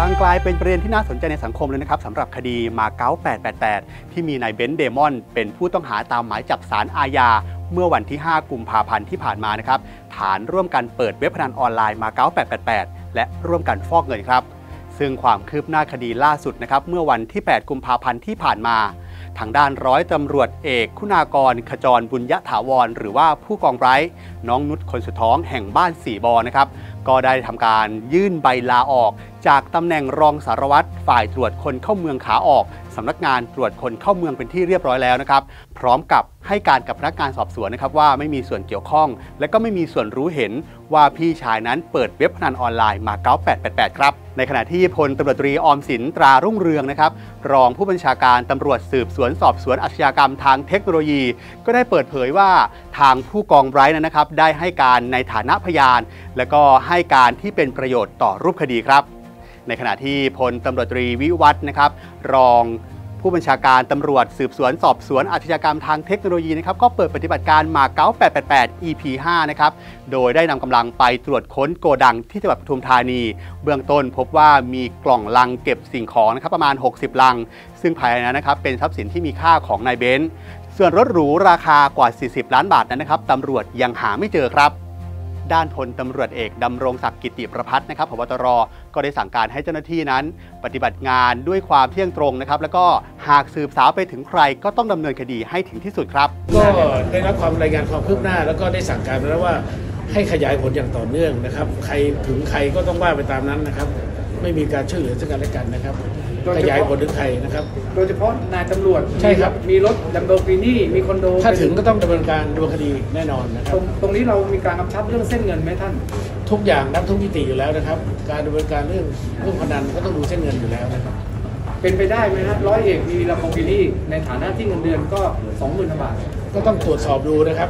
กลายเป็นประเด็นที่น่าสนใจในสังคมเลยนะครับสำหรับคดีมาเก๊า888 ที่มีนายเบนซ์เดมอน เป็นผู้ต้องหาตามหมายจับศาลอาญาเมื่อวันที่ 5 กุมภาพันธ์ที่ผ่านมานะครับ ฐานร่วมกันเปิดเว็บพนันออนไลน์มาเก๊า888 และร่วมกันฟอกเงินครับ ซึ่งความคืบหน้าคดีล่าสุดนะครับ เมื่อวันที่ 8 กุมภาพันธ์ที่ผ่านมา ทางด้านร้อยตำรวจเอก คุณากร ขจรบุญยะถาวร หรือว่าผู้กองไบรท์น้องนุชคนสุดท้องแห่งบ้านสี่บอนะครับ ก็ได้ทำการยื่นใบลาออก จากตำแหน่งรองสารวัตรฝ่ายตรวจคนเข้าเมืองขาออกสำนักงานตรวจคนเข้าเมืองเป็นที่เรียบร้อยแล้วนะครับพร้อมกับให้การกับพนักงานสอบสวนนะครับว่าไม่มีส่วนเกี่ยวข้อง และก็ไม่มีส่วนรู้เห็นว่าพี่ชายนั้นเปิดเว็บพนันออนไลน์มาเก๊า888 ครับ ในขณะที่พลตำรวจตรีออมสินตรารุ่งเรืองนะครับรองผู้บัญชาการตำรวจสืบสวนสอบสวนอาชญากรรมทางเทคโนโลยี ก็ได้เปิดเผยว่าทางผู้กองไบรท์นะครับได้ให้การในฐานะพยาน และก็ให้การที่เป็นประโยชน์ต่อรูปคดีครับ ในขณะที่พลตำรวจตรีวิวัฒน์นะครับ รอง ผู้บัญชาการตำรวจสืบสวนสอบสวนอาชญากรรมทางเทคโนโลยีนะครับก็เปิดปฏิบัติการมาเก๊า888 EP 5นะครับโดยได้นำกำลังไปตรวจค้นโกดังที่จังหวัดปทุมธานี เบื้องต้นพบว่ามีกล่องลังเก็บสิ่งของนะครับประมาณ 60 ลัง ซึ่งภายในนั้นนะครับเป็นทรัพย์สินที่มีค่าของนายเบนซ์ส่วนรถหรูราคากว่า 40 ล้านบาทนั้นนะครับตำรวจยังหาไม่เจอครับ ด้านพลตำรวจเอกดำรงศักดิ์กิติประพัฒน์นะครับพบตรก็ได้สั่งการให้เจ้าหน้าที่นั้น ปฏิบัติงานด้วยความเที่ยงตรงนะครับ แล้วก็หากสืบสาวไปถึงใครก็ต้องดำเนินคดีให้ถึงที่สุดครับ ก็ได้รับความรายงานความคืบหน้า แล้วก็ได้สั่งการไปแล้วว่าให้ขยายผลอย่างต่อเนื่องนะครับ ใครถึงใครก็ต้องว่าไปตามนั้นนะครับ ไม่มีการช่วยเหลือซึ่งกันและกันนะครับโดยเฉพาะขยายผลถึงใครนะครับ โดยเฉพาะนายตำรวจใช่ครับ มีรถลัมโบกินี่มีคอนโด ถ้าถึงก็ต้องดำเนินการดำเนินคดีแน่นอนนะคตรัรบงตรงนี้เรามีการกำชับเรื่องเส้นเงินไหมท่าน ทุกอย่างนับทุกมิติอยู่แล้วนะครับ การดำเนินการเรื่องเรื่องพนันก็ต้องดูเส้นเงินอยู่แล้วนะครับ เป็นไปได้ไหมฮะร้อยเอกมีลัมโบกินี่ในฐานะที่เงินเดือนก็สองหมื่นบาท ก็ต้องตรวจสอบดูนะครับ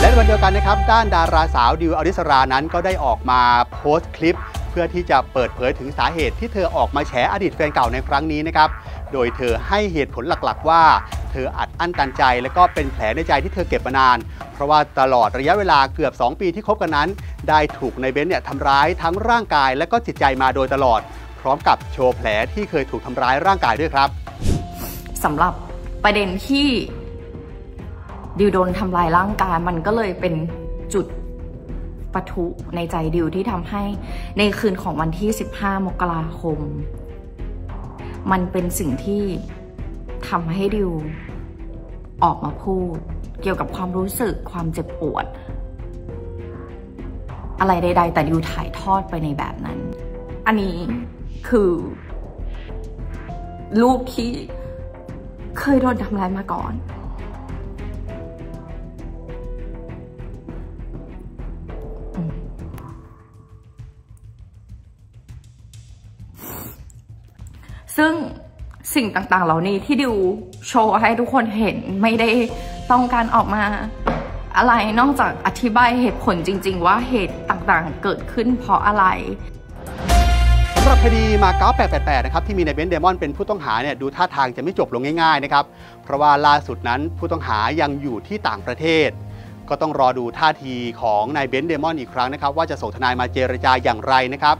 และในวันเดียวกันนะครับ ด้านดาราสาวดิวอริสรานั้นก็ได้ออกมาโพสต์คลิปเพื่อที่จะเปิดเผยถึงสาเหตุที่เธอออกมาแฉอดีตแฟนเก่าในครั้งนี้นะครับ โดยเธอให้เหตุผลหลักๆ ว่า เธออัดอั้นตันใจ และก็เป็นแผลในใจที่เธอเก็บมานาน เพราะว่าตลอดระยะเวลาเกือบ 2 ปีที่คบกันนั้น ได้ถูกนายเบนซ์เนี่ยทำร้ายทั้งร่างกาย และก็จิตใจมาโดยตลอด พร้อมกับโชว์แผลที่เคยถูกทำร้ายร่างกายด้วยครับสำหรับประเด็นที่ดิวโดนทำร้ายร่างกายมันก็เลยเป็นจุด ปะทุในใจดิวที่ทำให้ในคืนของวันที่ 15 มกราคม มันเป็นสิ่งที่ทำให้ดิวออกมาพูด เกี่ยวกับความรู้สึกความเจ็บปวด อะไรใด ๆ แต่ดิวถ่ายทอดไปในแบบนั้น อันนี้คือลูกที่เคยโดนทำร้ายมาก่อน ซึ่งสิ่งต่างๆ เหล่านี้ที่ดิวโชว์ให้ทุกคนเห็นไม่ได้ต้องการออกมาอะไรนอกจากอธิบายเหตุผลจริง ๆ ว่าเหตุต่างๆ เกิดขึ้นเพราะอะไรสำหรับคดีมาเก๊า888 นะครับที่มีนายเบนซ์เดมอนเป็นผู้ต้องหาเนี่ยดูท่าทางจะไม่จบลงง่ายๆนะครับเพราะว่าล่าสุดนั้นผู้ต้องหายังอยู่ที่ต่างประเทศ ก็ต้องรอดูท่าทีของนายเบนซ์เดมอนอีกครั้งนะครับว่าจะส่งทนายมาเจรจาอย่างไรนะครับ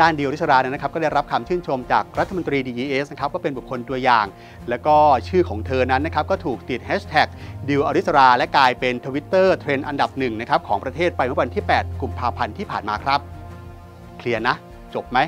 ด้านดิวอริสราเนี่ยนะครับก็ได้รับคำชื่นชมจากรัฐมนตรี DES นะครับว่าเป็นบุคคลตัวอย่าง แล้วก็ชื่อของเธอนั้นนะครับก็ถูกติดแฮชแท็กดิวอริสรา และกลายเป็นทวิตเตอร์เทรนด์อันดับหนึ่งนะครับของประเทศไปเมื่อวันที่ 8 กุมภาพันธ์ที่ผ่านมาครับ เคลียร์นะ จบไหม